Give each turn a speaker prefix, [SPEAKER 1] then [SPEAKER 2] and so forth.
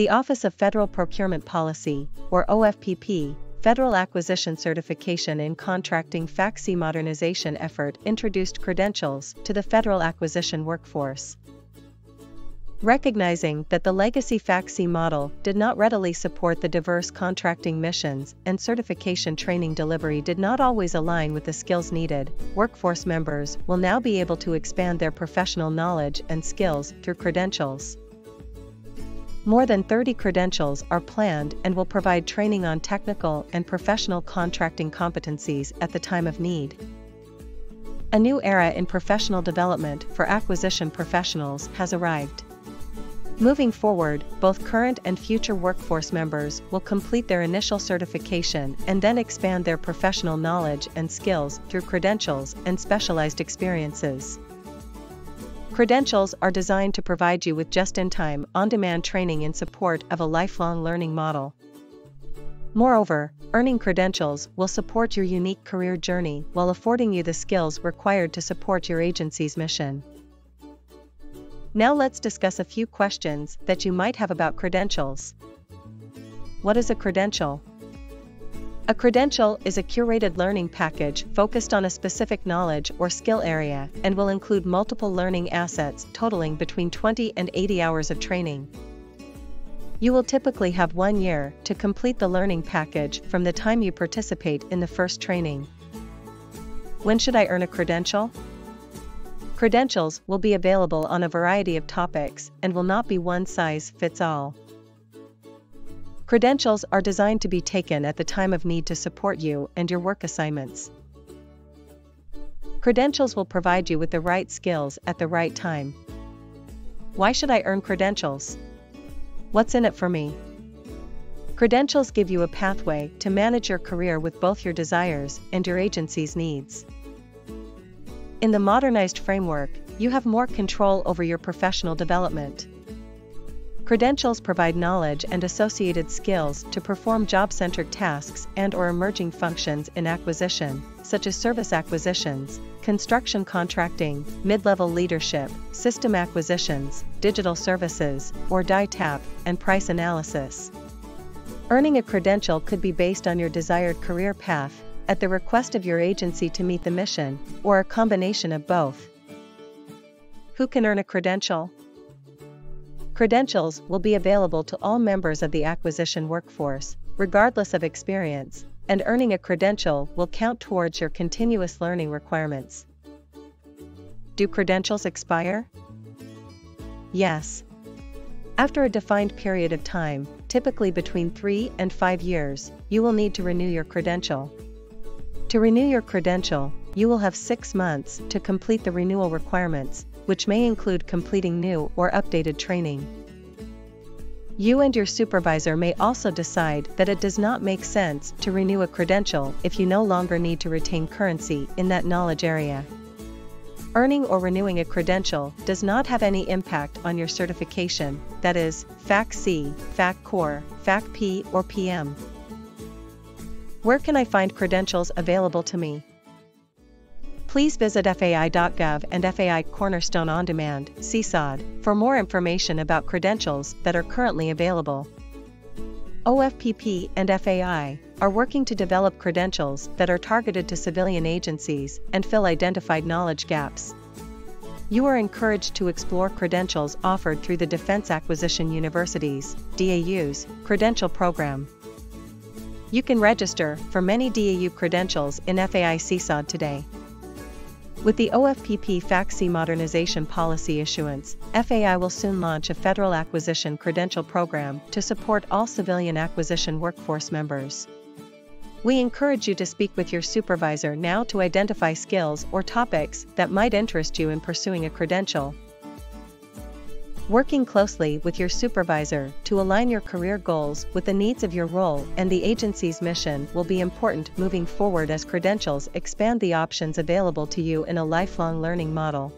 [SPEAKER 1] The Office of Federal Procurement Policy, or OFPP, Federal Acquisition Certification in Contracting FACC modernization effort introduced credentials to the federal acquisition workforce. Recognizing that the legacy FACC model did not readily support the diverse contracting missions and certification training delivery did not always align with the skills needed, workforce members will now be able to expand their professional knowledge and skills through credentials. More than 30 credentials are planned and will provide training on technical and professional contracting competencies at the time of need. A new era in professional development for acquisition professionals has arrived. Moving forward, both current and future workforce members will complete their initial certification and then expand their professional knowledge and skills through credentials and specialized experiences. Credentials are designed to provide you with just-in-time, on-demand training in support of a lifelong learning model. Moreover, earning credentials will support your unique career journey while affording you the skills required to support your agency's mission. Now let's discuss a few questions that you might have about credentials. What is a credential? A credential is a curated learning package focused on a specific knowledge or skill area and will include multiple learning assets totaling between 20 and 80 hours of training. You will typically have one year to complete the learning package from the time you participate in the first training. When should I earn a credential? Credentials will be available on a variety of topics and will not be one size fits all. Credentials are designed to be taken at the time of need to support you and your work assignments. Credentials will provide you with the right skills at the right time. Why should I earn credentials? What's in it for me? Credentials give you a pathway to manage your career with both your desires and your agency's needs. In the modernized framework, you have more control over your professional development. Credentials provide knowledge and associated skills to perform job-centered tasks and or emerging functions in acquisition, such as service acquisitions, construction contracting, mid-level leadership, system acquisitions, digital services, or DITAP, and price analysis. Earning a credential could be based on your desired career path, at the request of your agency to meet the mission, or a combination of both. Who can earn a credential? Credentials will be available to all members of the acquisition workforce, regardless of experience, and earning a credential will count towards your continuous learning requirements. Do credentials expire? Yes. After a defined period of time, typically between 3 and 5 years, you will need to renew your credential. To renew your credential, you will have six months to complete the renewal requirements, which may include completing new or updated training. You and your supervisor may also decide that it does not make sense to renew a credential if you no longer need to retain currency in that knowledge area. Earning or renewing a credential does not have any impact on your certification, that is, FAC C, FAC COR, FAC P, or PM. Where can I find credentials available to me? Please visit FAI.gov and FAI Cornerstone On Demand, CSOD, for more information about credentials that are currently available. OFPP and FAI are working to develop credentials that are targeted to civilian agencies and fill identified knowledge gaps. You are encouraged to explore credentials offered through the Defense Acquisition University's DAU's credential program. You can register for many DAU credentials in FAI CSOD today. With the OFPP FACC modernization policy issuance, FAI will soon launch a federal acquisition credential program to support all civilian acquisition workforce members. We encourage you to speak with your supervisor now to identify skills or topics that might interest you in pursuing a credential, Working closely with your supervisor to align your career goals with the needs of your role and the agency's mission will be important moving forward as credentials expand the options available to you in a lifelong learning model.